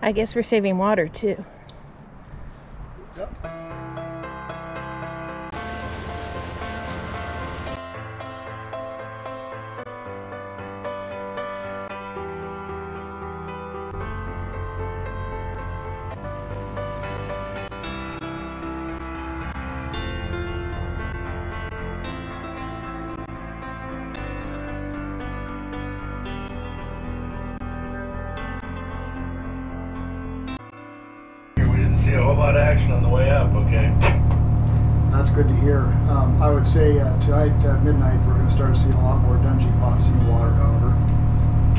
I guess we're saving water too. Yep. That's good to hear. Um, I would say uh, tonight at midnight we're going to start seeing a lot more dungeon pots in the water, however.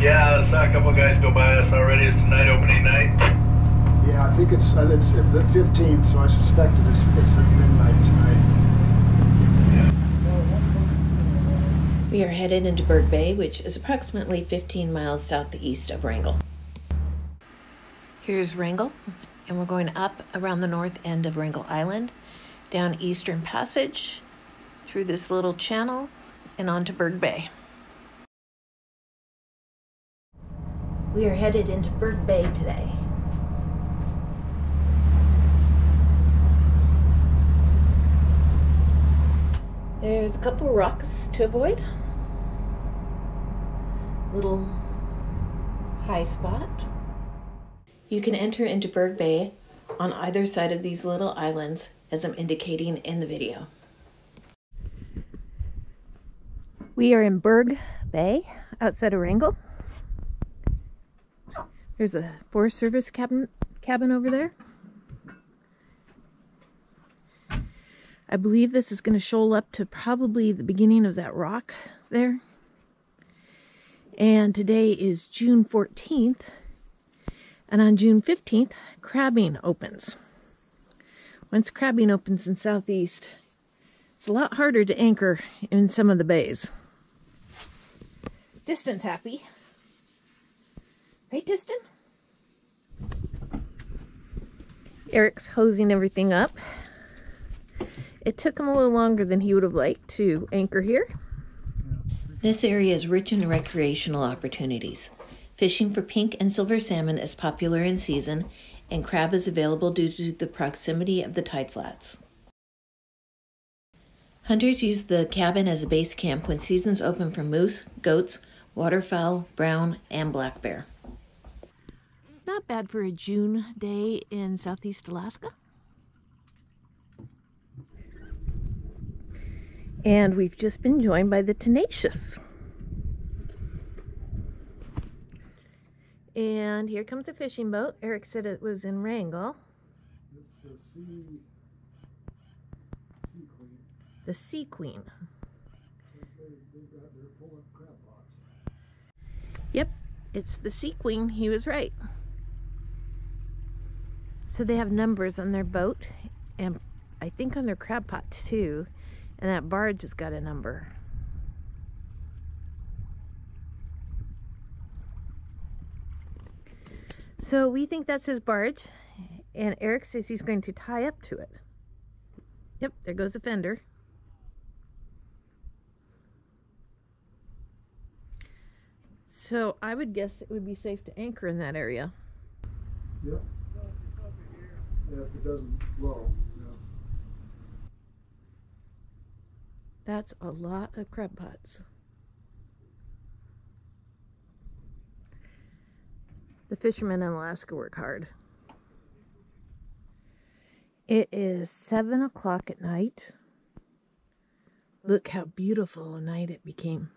Yeah, I saw a couple guys go by us already. It's tonight opening night. Yeah, I think it's uh, it's the 15th, so I suspect it is, it's at midnight tonight. We are headed into Berg Bay, which is approximately 15 miles southeast of Wrangell. Here's Wrangell, and we're going up around the north end of Wrangell Island, down Eastern Passage, through this little channel, and onto Berg Bay. We are headed into Berg Bay today. There's a couple rocks to avoid. Little high spot. You can enter into Berg Bay on either side of these little islands as I'm indicating in the video. We are in Berg Bay outside of Wrangell. There's a Forest Service cabin, cabin over there. I believe this is going to shoal up to probably the beginning of that rock there. And today is June 14th. And on June 15th, crabbing opens. Once crabbing opens in Southeast, it's a lot harder to anchor in some of the bays. Distance happy. Right, Diston? Eric's hosing everything up. It took him a little longer than he would have liked to anchor here. This area is rich in recreational opportunities. Fishing for pink and silver salmon is popular in season, and crab is available due to the proximity of the tide flats. Hunters use the cabin as a base camp when seasons open for moose, goats, waterfowl, brown, and black bear. Not bad for a June day in southeast Alaska. And we've just been joined by the Tenacious. And here comes a fishing boat. Eric said it was in Wrangell. It's the sea, sea queen. The Sea Queen. Yep, it's the Sea Queen. He was right. So they have numbers on their boat and I think on their crab pot too. And that barge has got a number. So we think that's his barge. And Eric says he's going to tie up to it. Yep, there goes the fender. So I would guess it would be safe to anchor in that area. Yep. Yeah, if it doesn't blow. Yeah. That's a lot of crab pots. The fishermen in Alaska work hard. It is 7 o'clock at night. Look how beautiful a night it became.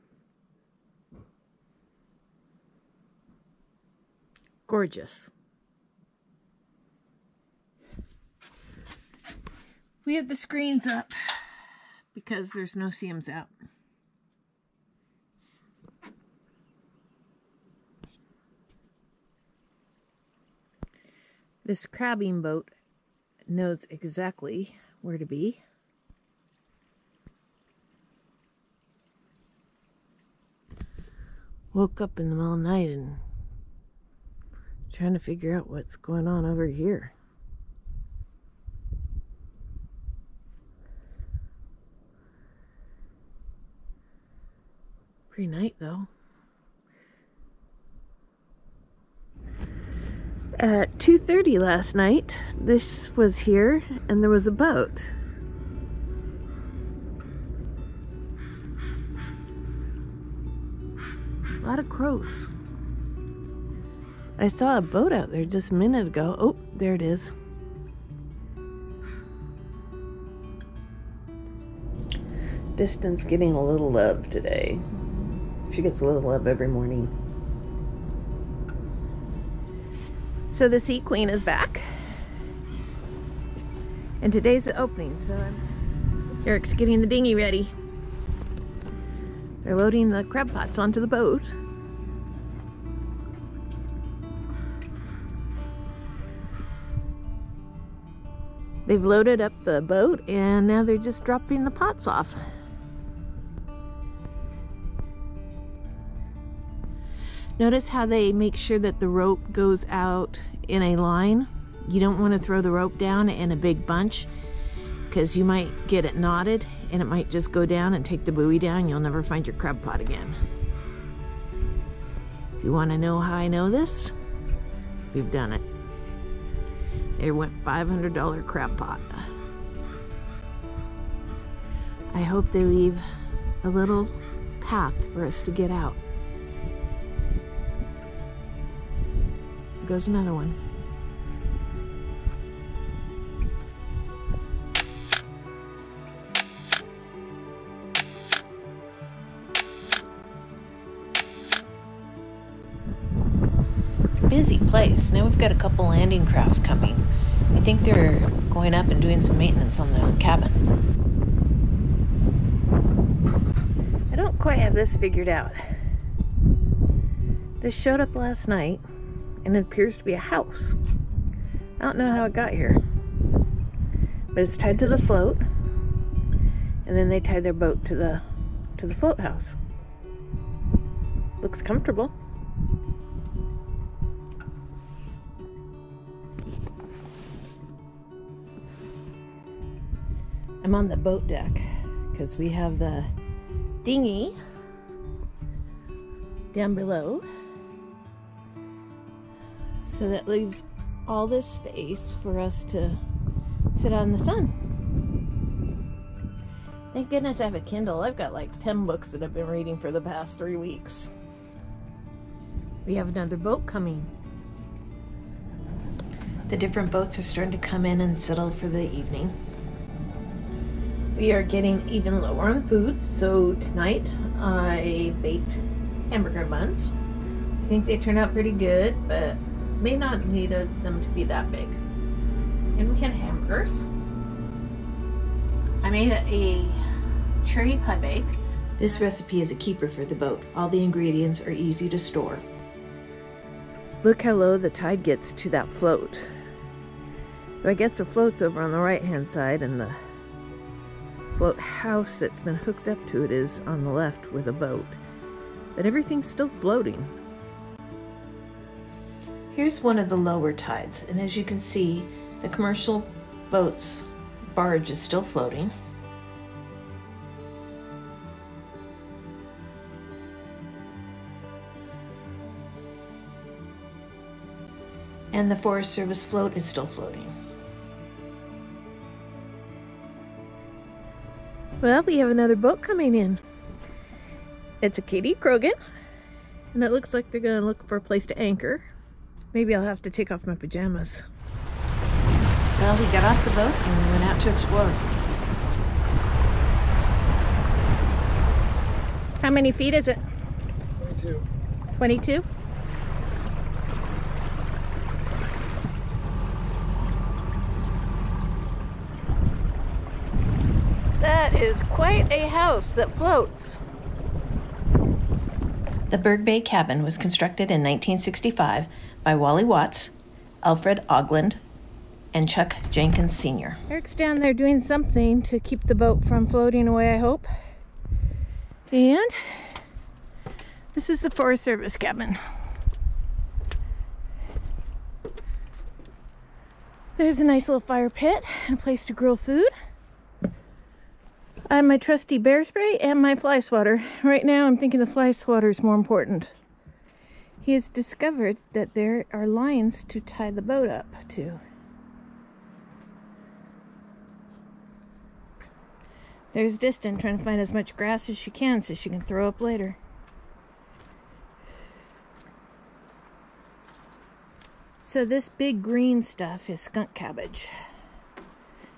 Gorgeous. We have the screens up because there's no-see-ums out. This crabbing boat knows exactly where to be. Woke up in the middle of the night and trying to figure out what's going on over here. Pretty night though. At 2.30 last night, this was here and there was a boat. A lot of crows. I saw a boat out there just a minute ago. Oh, there it is. Distance getting a little love today. She gets a little love every morning. So the Sea Queen is back. And today's the opening, so Eric's getting the dinghy ready. They're loading the crab pots onto the boat. They've loaded up the boat and now they're just dropping the pots off. Notice how they make sure that the rope goes out in a line. You don't want to throw the rope down in a big bunch because you might get it knotted and it might just go down and take the buoy down. You'll never find your crab pot again. If you want to know how I know this, we've done it. There went $500 crab pot. I hope they leave a little path for us to get out. Goes another one. Busy place. Now we've got a couple landing crafts coming. I think they're going up and doing some maintenance on the cabin. I don't quite have this figured out. This showed up last night and it appears to be a house. I don't know how it got here, but it's tied to the float, and then they tie their boat to the to the float house. Looks comfortable. I'm on the boat deck because we have the dinghy down below so that leaves all this space for us to sit out in the sun. Thank goodness I have a Kindle. I've got like 10 books that I've been reading for the past three weeks. We have another boat coming. The different boats are starting to come in and settle for the evening. We are getting even lower on food, so tonight I baked hamburger buns. I think they turned out pretty good, but may not need them to be that big. And we can hamburgers. I made a cherry pie bake. This recipe is a keeper for the boat. All the ingredients are easy to store. Look how low the tide gets to that float. So I guess the float's over on the right hand side and the float house that's been hooked up to it is on the left with a boat. But everything's still floating. Here's one of the lower tides, and as you can see, the commercial boat's barge is still floating. And the Forest Service float is still floating. Well, we have another boat coming in. It's a Kadey-Krogen, and it looks like they're going to look for a place to anchor. Maybe I'll have to take off my pajamas. Well, we got off the boat and we went out to explore. How many feet is it? 22. 22? That is quite a house that floats. The Berg Bay Cabin was constructed in 1965 by Wally Watts, Alfred Ogland, and Chuck Jenkins Sr. Eric's down there doing something to keep the boat from floating away, I hope. And this is the Forest Service cabin. There's a nice little fire pit and a place to grill food. I have my trusty bear spray and my fly swatter. Right now I'm thinking the fly swatter is more important. He has discovered that there are lines to tie the boat up to. There's Distant trying to find as much grass as she can so she can throw up later. So this big green stuff is skunk cabbage.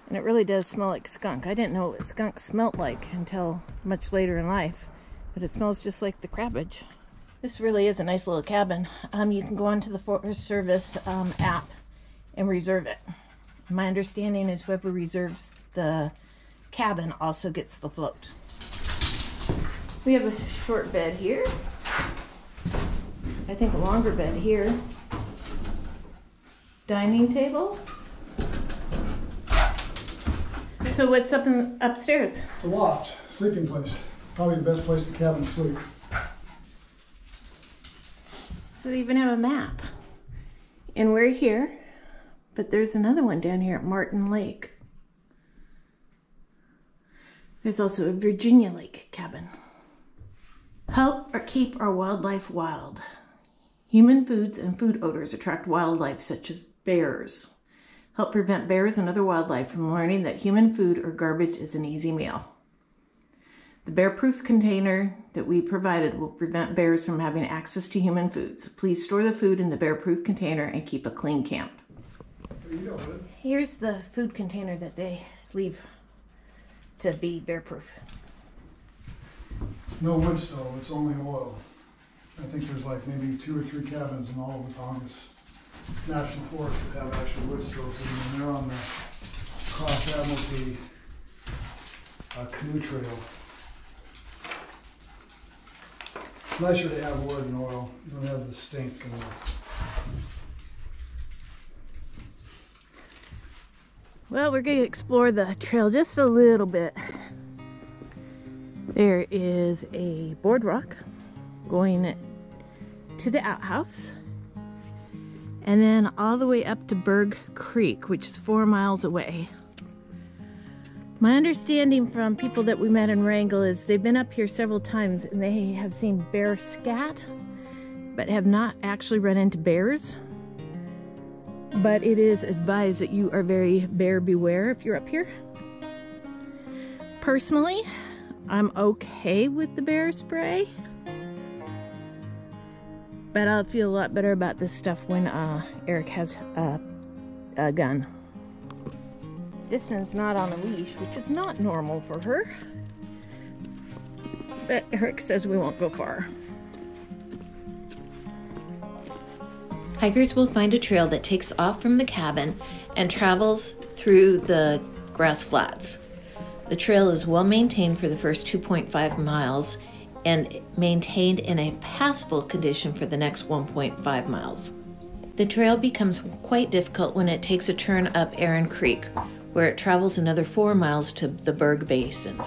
And it really does smell like skunk. I didn't know what skunk smelt like until much later in life. But it smells just like the cabbage. This really is a nice little cabin. Um, you can go onto the Forest Service um, app and reserve it. My understanding is whoever reserves the cabin also gets the float. We have a short bed here. I think a longer bed here. Dining table. So what's up in upstairs? It's a loft, sleeping place. Probably the best place the cabin to sleep. So they even have a map. And we're here, but there's another one down here at Martin Lake. There's also a Virginia Lake cabin. Help or keep our wildlife wild. Human foods and food odors attract wildlife such as bears. Help prevent bears and other wildlife from learning that human food or garbage is an easy meal. The bear-proof container that we provided will prevent bears from having access to human foods. Please store the food in the bear-proof container and keep a clean camp. Here's the food container that they leave to be bear proof. No wood stove, it's only oil. I think there's like maybe two or three cabins in all of the Tongass National Forest that have actual wood stoves in them. And they're on the Cross Admiralty uh, canoe trail. It's nicer to have wood and oil. You don't have the stink and the Well, we're going to explore the trail just a little bit. There is a boardwalk going to the outhouse and then all the way up to Berg Creek, which is four miles away. My understanding from people that we met in Wrangell is they've been up here several times and they have seen bear scat, but have not actually run into bears but it is advised that you are very bear beware if you're up here. Personally, I'm okay with the bear spray, but I'll feel a lot better about this stuff when uh, Eric has a, a gun. Distance not on a leash, which is not normal for her, but Eric says we won't go far. Hikers will find a trail that takes off from the cabin and travels through the grass flats. The trail is well maintained for the first 2.5 miles and maintained in a passable condition for the next 1.5 miles. The trail becomes quite difficult when it takes a turn up Aaron Creek, where it travels another 4 miles to the Berg Basin.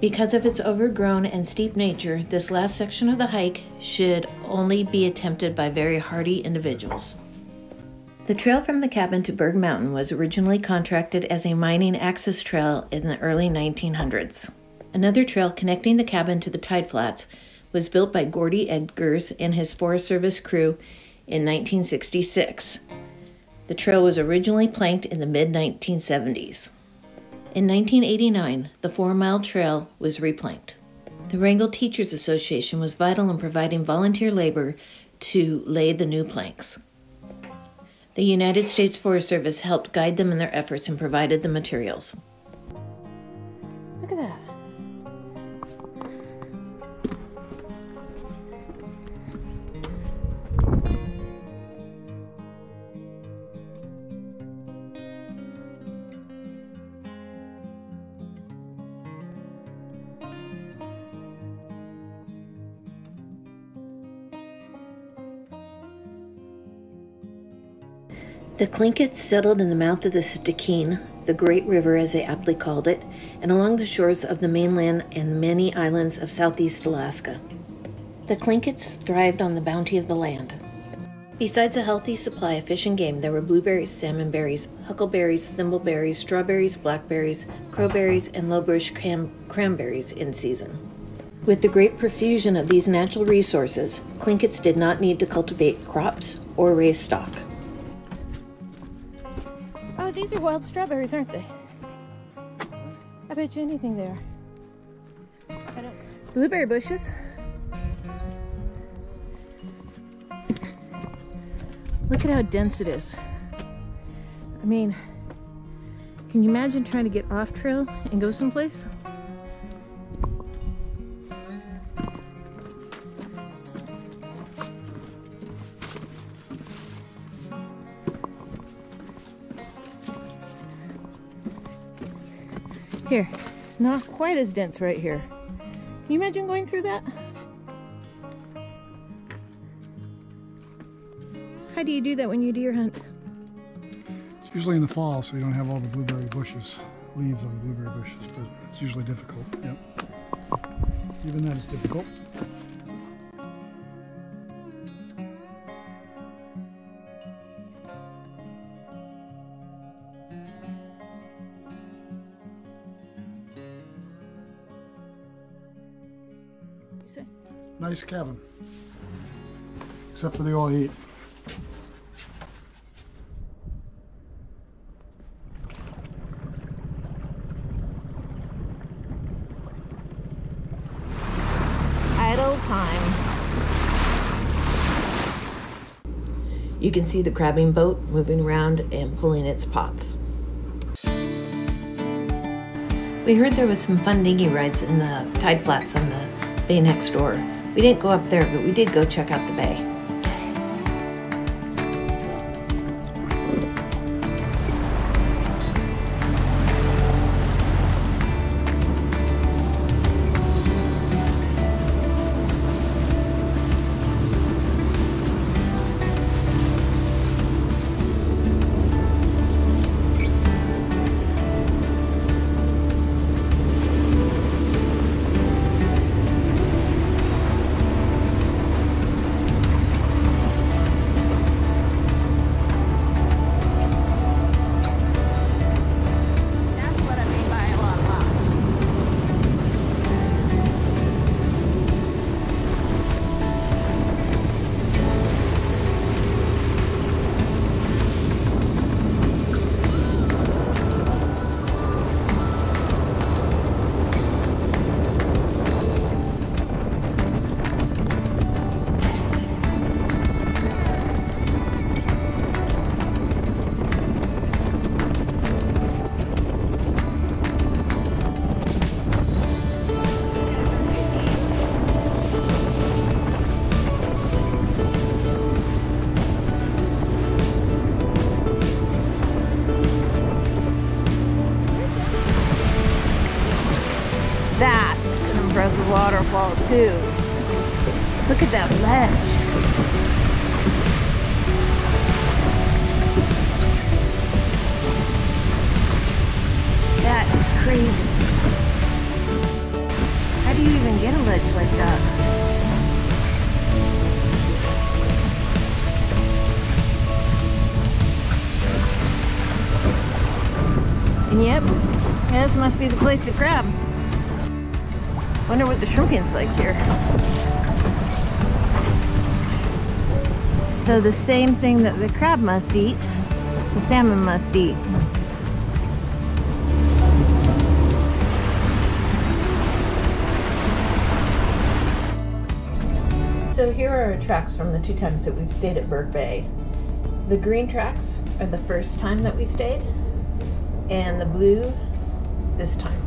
Because of its overgrown and steep nature, this last section of the hike should only be attempted by very hardy individuals. The trail from the cabin to Berg Mountain was originally contracted as a mining access trail in the early 1900s. Another trail connecting the cabin to the tide flats was built by Gordy Edgars and his Forest Service crew in 1966. The trail was originally planked in the mid 1970s. In 1989, the four mile trail was replanked. The Wrangell Teachers Association was vital in providing volunteer labor to lay the new planks. The United States Forest Service helped guide them in their efforts and provided the materials. The Tlingits settled in the mouth of the Stikine, the Great River as they aptly called it, and along the shores of the mainland and many islands of southeast Alaska. The Tlingits thrived on the bounty of the land. Besides a healthy supply of fish and game, there were blueberries, salmon berries, huckleberries, thimbleberries, strawberries, blackberries, crowberries, and lowbush cram- cranberries in season. With the great profusion of these natural resources, Tlingits did not need to cultivate crops or raise stock. These are wild strawberries, aren't they? I bet you anything there. Blueberry bushes. Look at how dense it is. I mean, can you imagine trying to get off trail and go someplace? Here, it's not quite as dense right here. Can you imagine going through that? How do you do that when you deer hunt? It's usually in the fall, so you don't have all the blueberry bushes, leaves on the blueberry bushes, but it's usually difficult. Yep. Even that is difficult. Nice cabin. Except for the oil heat. Idle time. You can see the crabbing boat moving around and pulling its pots. We heard there was some fun dinghy rides in the tide flats on the bay next door. We didn't go up there, but we did go check out the bay. Yep, this must be the place to crab. Wonder what the shrimping's like here. So the same thing that the crab must eat, the salmon must eat. So here are our tracks from the two times that we've stayed at Berg Bay. The green tracks are the first time that we stayed, and the blue this time.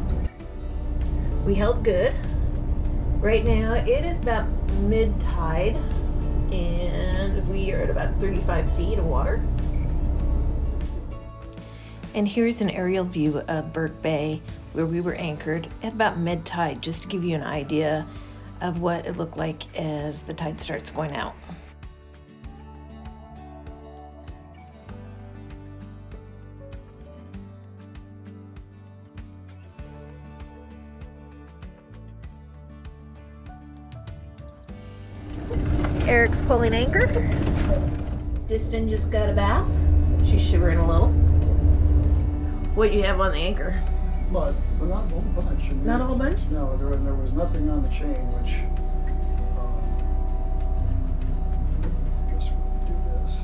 We held good. Right now it is about mid-tide and we are at about 35 feet of water. And here's an aerial view of Berg Bay where we were anchored at about mid-tide just to give you an idea of what it looked like as the tide starts going out. Pulling anchor. Distin just got a bath. She's shivering a little. What do you have on the anchor? But, but not a whole bunch. I mean, Not a whole bunch? No, there, and there was nothing on the chain, which, um, guess we'll do this.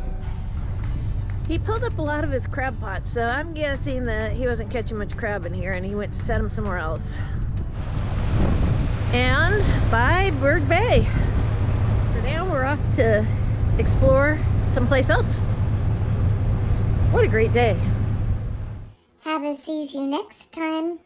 He pulled up a lot of his crab pots, so I'm guessing that he wasn't catching much crab in here and he went to set them somewhere else. And bye Berg Bay. We're off to explore someplace else. What a great day. Have a see you next time.